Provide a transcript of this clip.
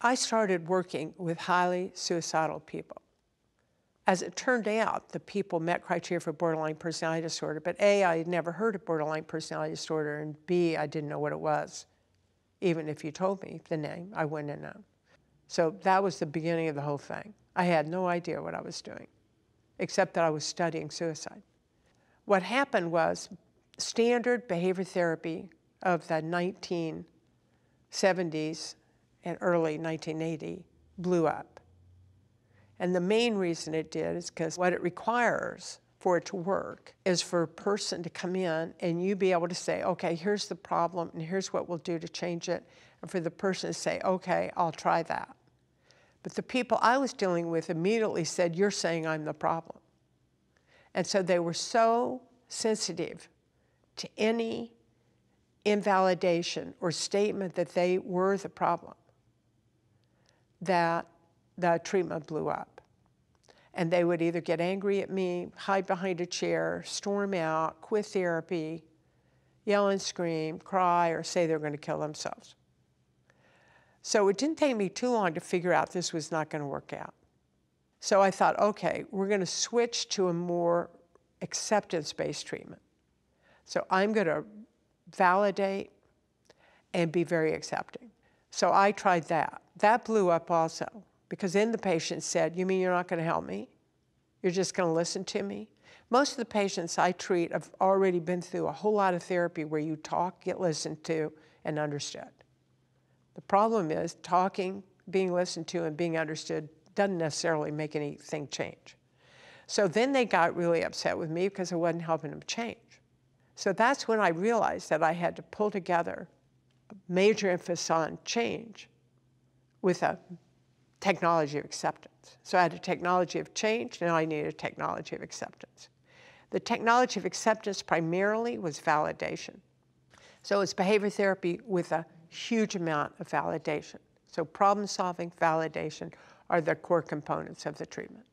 I started working with highly suicidal people. As it turned out, the people met criteria for borderline personality disorder, but A, I had never heard of borderline personality disorder, and B, I didn't know what it was. Even if you told me the name, I wouldn't have known. So that was the beginning of the whole thing. I had no idea what I was doing, except that I was studying suicide. What happened was standard behavior therapy of the 1970s and early 1980 blew up. And the main reason it did is because what it requires for it to work is for a person to come in and you be able to say, okay, here's the problem and here's what we'll do to change it. And for the person to say, okay, I'll try that. But the people I was dealing with immediately said, you're saying I'm the problem. And so they were so sensitive to any invalidation or statement that they were the problem that the treatment blew up. And they would either get angry at me, hide behind a chair, storm out, quit therapy, yell and scream, cry, or say they're going to kill themselves. So it didn't take me too long to figure out this was not going to work out. So I thought, okay, we're going to switch to a more acceptance-based treatment. So I'm going to validate and be very accepting. So I tried that. That blew up also because then the patient said, You mean you're not going to help me? You're just going to listen to me? Most of the patients I treat have already been through a whole lot of therapy where you talk, get listened to, and understood. The problem is talking, being listened to, and being understood doesn't necessarily make anything change. So then they got really upset with me because I wasn't helping them change. So that's when I realized that I had to pull together a major emphasis on change with a technology of acceptance. So I had a technology of change, now I needed a technology of acceptance. The technology of acceptance primarily was validation. So it's behavior therapy with a huge amount of validation. So problem solving, validation are the core components of the treatment.